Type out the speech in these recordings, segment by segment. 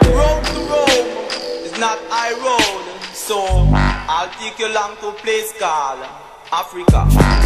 Road to Rome is not high road, so I'll take you along to a place called Africa. Yeah.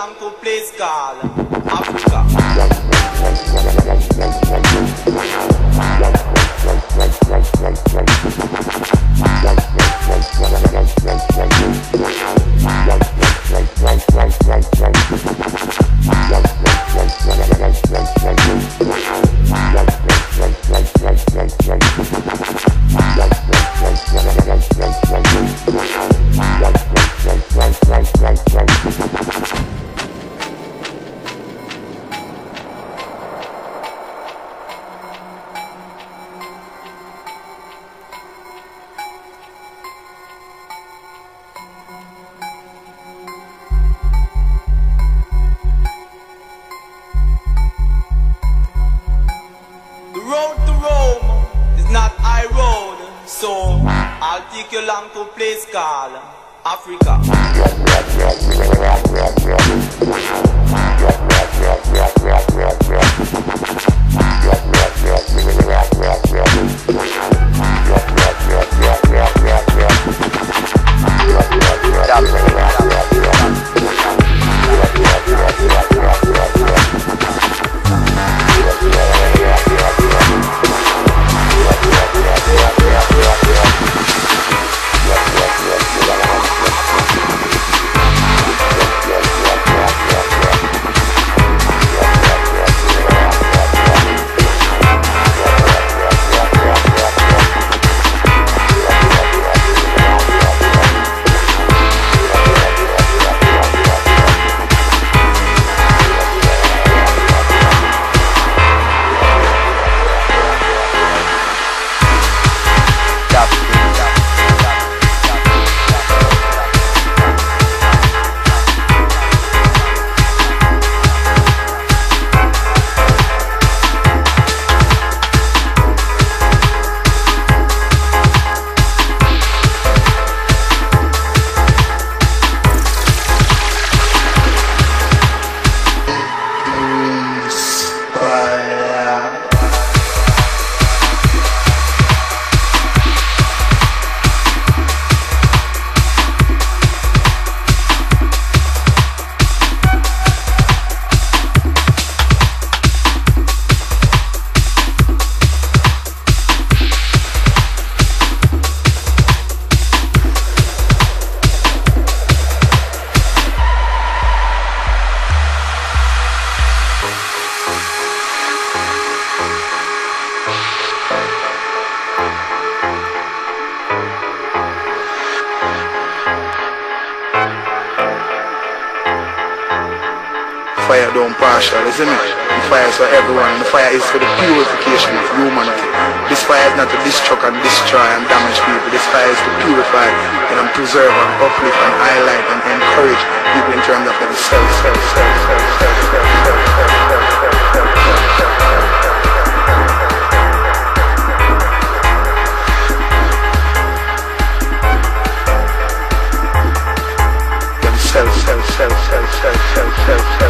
belong to a place called Africa. take you long to place called Africa. don't partial, isn't it? The fire is for everyone, the fire is for the purification of humanity. This fire is not to destruct and destroy and damage people. This fire is to purify and preserve and uplift and highlight and encourage people in terms of themselves. Self, self, self, self, self, self, self, self,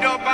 No.